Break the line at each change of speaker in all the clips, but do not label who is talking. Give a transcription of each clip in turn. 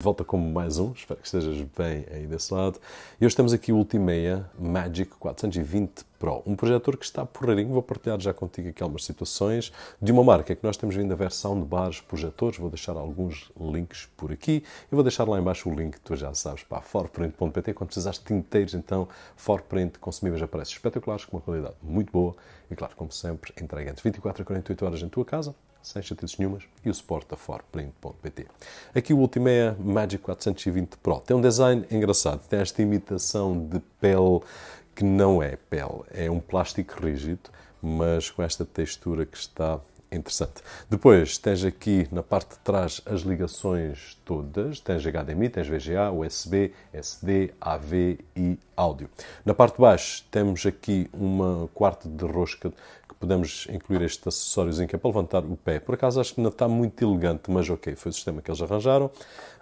volta como mais um, espero que estejas bem aí desse lado. E hoje temos aqui o Ultimeia Magic 420 Pro, um projetor que está porreirinho. Vou partilhar já contigo aqui algumas situações de uma marca que nós temos vindo a ver soundbars, projetores. Vou deixar alguns links por aqui e vou deixar lá embaixo o link que tu já sabes para forprint.pt. Quando precisares de tinteiros, então Forprint consumíveis a preços espetaculares, com uma qualidade muito boa e, claro, como sempre, entrega entre 24 a 48 horas em tua casa sem chatices nenhumas, e o suporte da forprint.pt. Aqui o Ultimeia Magic 420 Pro. Tem um design engraçado, tem esta imitação de pele que não é pele, é um plástico rígido, mas com esta textura que está interessante. Depois tens aqui na parte de trás as ligações todas. Tens HDMI, tens VGA, USB, SD, AV e áudio. Na parte de baixo temos aqui uma quarto de rosca que podemos incluir este acessóriozinho que é para levantar o pé. Por acaso acho que não está muito elegante, mas ok, foi o sistema que eles arranjaram.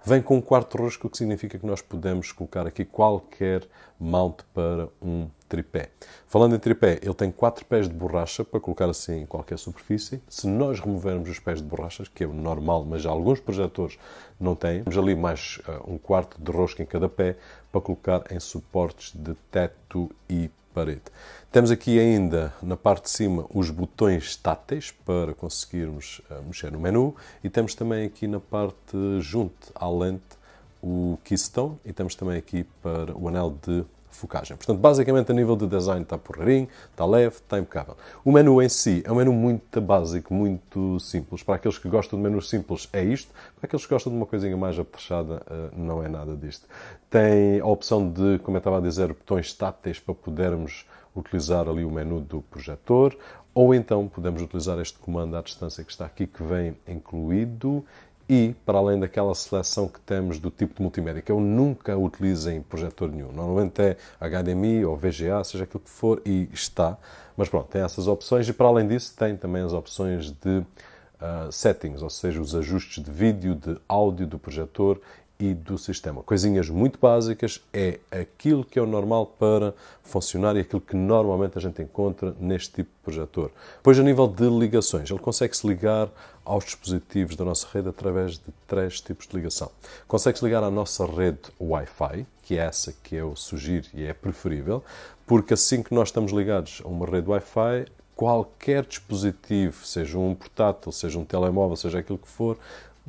Vem com um quarto de rosca, o que significa que nós podemos colocar aqui qualquer mount para um tripé. Falando em tripé, ele tem quatro pés de borracha para colocar assim em qualquer superfície. Se nós removermos os pés de borrachas, que é normal, mas alguns projetores não têm, temos ali mais uh, um quarto de rosca em cada pé para colocar em suportes de teto e parede. Temos aqui ainda na parte de cima os botões táteis para conseguirmos uh, mexer no menu e temos também aqui na parte junto à lente o Keystone e temos também aqui para o anel de focagem. Portanto, basicamente a nível de design está porreirinho, está leve, está impecável. O menu em si é um menu muito básico, muito simples. Para aqueles que gostam de menus simples é isto, para aqueles que gostam de uma coisinha mais apetrechada eh, não é nada disto. Tem a opção de, como eu estava a dizer, botões táteis para podermos utilizar ali o menu do projetor, ou então podemos utilizar este comando à distância que está aqui, que vem incluído e, para além daquela seleção que temos do tipo de multimédia, que eu nunca utilizo em projetor nenhum. Normalmente é HDMI ou VGA, seja aquilo que for, e está. Mas pronto, tem essas opções e, para além disso, tem também as opções de uh, settings, ou seja, os ajustes de vídeo, de áudio do projetor e do sistema. Coisinhas muito básicas, é aquilo que é o normal para funcionar e aquilo que normalmente a gente encontra neste tipo de projetor. Pois, a nível de ligações, ele consegue-se ligar aos dispositivos da nossa rede através de três tipos de ligação. Consegue-se ligar à nossa rede Wi-Fi, que é essa que eu sugiro e é preferível, porque assim que nós estamos ligados a uma rede Wi-Fi, qualquer dispositivo, seja um portátil, seja um telemóvel, seja aquilo que for,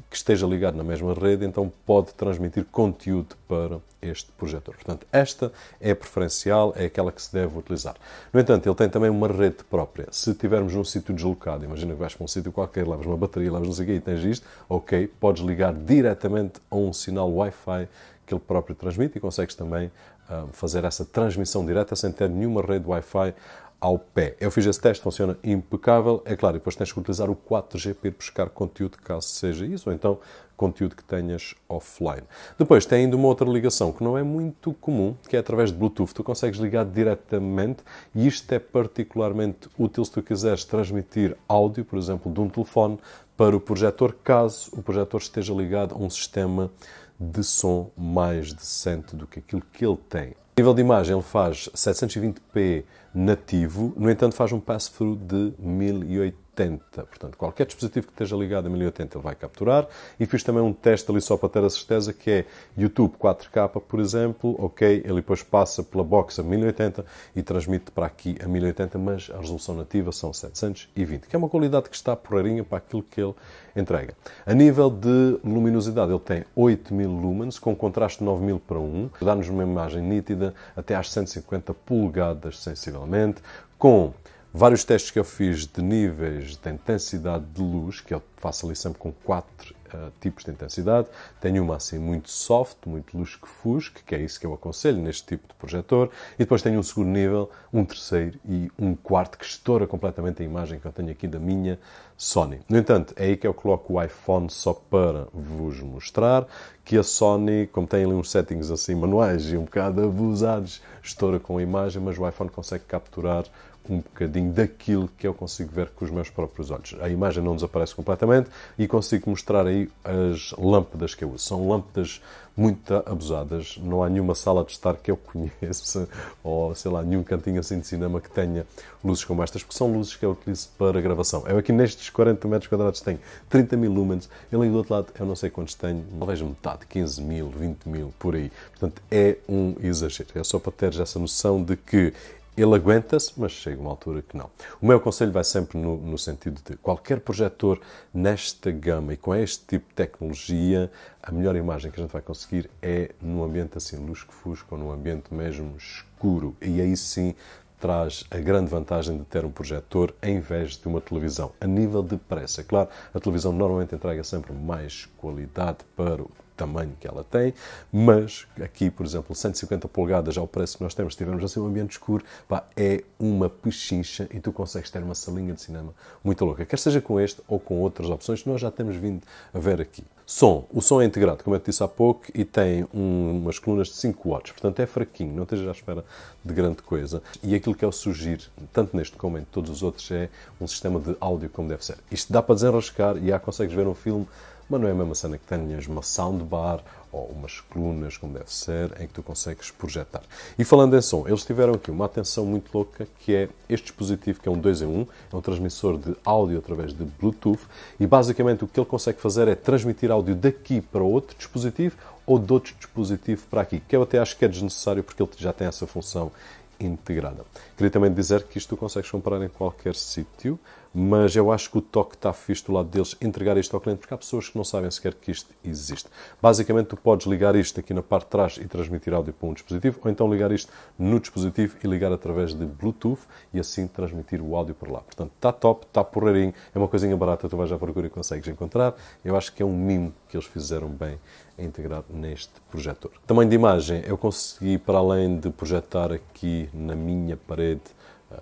que esteja ligado na mesma rede, então pode transmitir conteúdo para este projetor. Portanto, esta é preferencial, é aquela que se deve utilizar. No entanto, ele tem também uma rede própria. Se tivermos um sítio deslocado, imagina que vais para um sítio qualquer, levas uma bateria, levas não sei o quê e tens isto, ok, podes ligar diretamente a um sinal Wi-Fi que ele próprio transmite e consegues também uh, fazer essa transmissão direta sem ter nenhuma rede Wi-Fi ao pé. Eu fiz esse teste, funciona impecável. É claro, depois tens que utilizar o 4G para ir buscar conteúdo, caso seja isso, ou então conteúdo que tenhas offline. Depois tem ainda uma outra ligação que não é muito comum, que é através de Bluetooth. Tu consegues ligar diretamente e isto é particularmente útil se tu quiseres transmitir áudio, por exemplo, de um telefone para o projetor, caso o projetor esteja ligado a um sistema de som mais decente do que aquilo que ele tem. Nível de imagem, ele faz 720p nativo, no entanto, faz um pass-through de 1080 1080. Portanto, qualquer dispositivo que esteja ligado a 1080 ele vai capturar. E fiz também um teste ali só para ter a certeza que é YouTube 4K, por exemplo. Ok, ele depois passa pela box a 1080 e transmite para aqui a 1080, mas a resolução nativa são 720, que é uma qualidade que está porreirinha para aquilo que ele entrega. A nível de luminosidade, ele tem 8000 lumens, com contraste 9000 para 1, dá-nos uma imagem nítida até às 150 polegadas, sensivelmente, com vários testes que eu fiz de níveis de intensidade de luz, que eu faço ali sempre com quatro uh, tipos de intensidade. Tenho uma assim muito soft, muito lusco-fusco, que é isso que eu aconselho neste tipo de projetor. E depois tenho um segundo nível, um terceiro e um quarto que estoura completamente a imagem que eu tenho aqui da minha Sony. No entanto, é aí que eu coloco o iPhone só para vos mostrar que a Sony, como tem ali uns settings assim manuais e um bocado abusados, estoura com a imagem, mas o iPhone consegue capturar um bocadinho daquilo que eu consigo ver com os meus próprios olhos. A imagem não desaparece completamente e consigo mostrar aí as lâmpadas que eu uso. São lâmpadas muito abusadas. Não há nenhuma sala de estar que eu conheça, ou sei lá, nenhum cantinho assim de cinema que tenha luzes como estas, porque são luzes que eu utilizo para gravação. Eu aqui nestes 40 metros quadrados tenho 30 mil lumens, eu ali do outro lado eu não sei quantos tenho, talvez metade, 15 mil, 20 mil, por aí. Portanto, é um exagero. É só para teres essa noção de que ele aguenta-se, mas chega uma altura que não. O meu conselho vai sempre no, no, sentido de qualquer projetor nesta gama e com este tipo de tecnologia, a melhor imagem que a gente vai conseguir é num ambiente assim lusco-fusco ou num ambiente mesmo escuro. E aí sim traz a grande vantagem de ter um projetor em vez de uma televisão. A nível de preço, é claro, a televisão normalmente entrega sempre mais qualidade para tamanho que ela tem, mas aqui, por exemplo, 150 polegadas ao preço que nós temos, se tivermos assim um ambiente escuro, pá, é uma pechincha e tu consegues ter uma salinha de cinema muito louca. Quer seja com este ou com outras opções que nós já temos vindo a ver aqui. Som. O som é integrado, como eu te disse há pouco, e tem um, umas colunas de 5 watts, portanto é fraquinho, não esteja à espera de grande coisa. E aquilo que eu sugiro, tanto neste como em todos os outros, é um sistema de áudio como deve ser. Isto dá para desenrascar e já consegues ver um filme mas não é a mesma cena que tenhas uma soundbar ou umas colunas, como deve ser, em que tu consegues projetar. E falando em som, eles tiveram aqui uma atenção muito louca, que é este dispositivo, que é um 2 em 1, é um transmissor de áudio através de Bluetooth, e basicamente o que ele consegue fazer é transmitir áudio daqui para outro dispositivo ou de outro dispositivo para aqui, que eu até acho que é desnecessário porque ele já tem essa função integrada. Queria também dizer que isto tu consegues comprar em qualquer sítio, mas eu acho que o toque está fixe do lado deles entregar isto ao cliente, porque há pessoas que não sabem sequer que isto existe. Basicamente, tu podes ligar isto aqui na parte de trás e transmitir áudio para um dispositivo, ou então ligar isto no dispositivo e ligar através de Bluetooth e assim transmitir o áudio para lá. Portanto, está top, está porreirinho, é uma coisinha barata, tu vais à procura e consegues encontrar. Eu acho que é um mimo que eles fizeram bem a integrar neste projetor. Tamanho de imagem, eu consegui, para além de projetar aqui na minha parede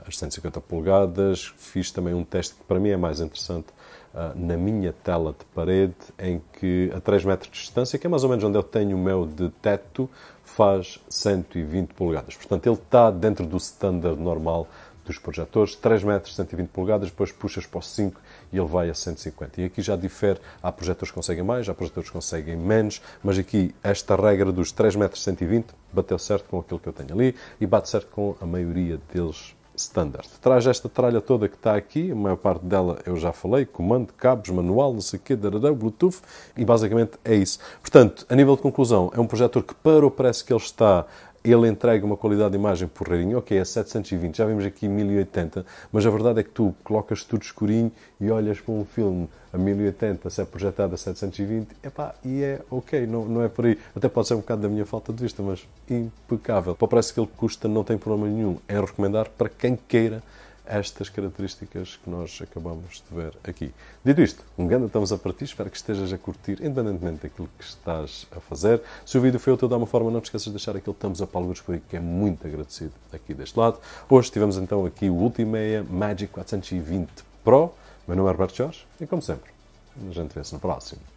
as 150 polegadas. Fiz também um teste que para mim é mais interessante ah, na minha tela de parede, em que a 3 metros de distância, que é mais ou menos onde eu tenho o meu de teto, faz 120 polegadas. Portanto, ele está dentro do standard normal dos projetores, 3 metros, 120 polegadas, depois puxas para os 5 e ele vai a 150. E aqui já difere, há projetores que conseguem mais, há projetores que conseguem menos, mas aqui esta regra dos 3 metros, 120 bateu certo com aquilo que eu tenho ali e bate certo com a maioria deles standard. Traz esta tralha toda que está aqui, a maior parte dela eu já falei, comando, cabos, manual, não sei o quê, darará, Bluetooth, e basicamente é isso. Portanto, a nível de conclusão, é um projetor que para o preço que ele está ele entrega uma qualidade de imagem porreirinho, ok, é 720, já vimos aqui 1080, mas a verdade é que tu colocas tudo escurinho e olhas para um filme a 1080, se é projetado a 720, epá, e é ok, não, não é por aí. Até pode ser um bocado da minha falta de vista, mas impecável. Para o preço que ele custa, não tem problema nenhum em recomendar para quem queira estas características que nós acabamos de ver aqui. Dito isto, um grande estamos a partir, espero que estejas a curtir, independentemente daquilo que estás a fazer. Se o vídeo foi útil de alguma forma, não te esqueças de deixar aquele thumbs up alguns por aí, que é muito agradecido aqui deste lado. Hoje tivemos então aqui o Ultimeia Magic 420 Pro. Meu nome é Roberto Jorge e, como sempre, a gente vê-se no próximo.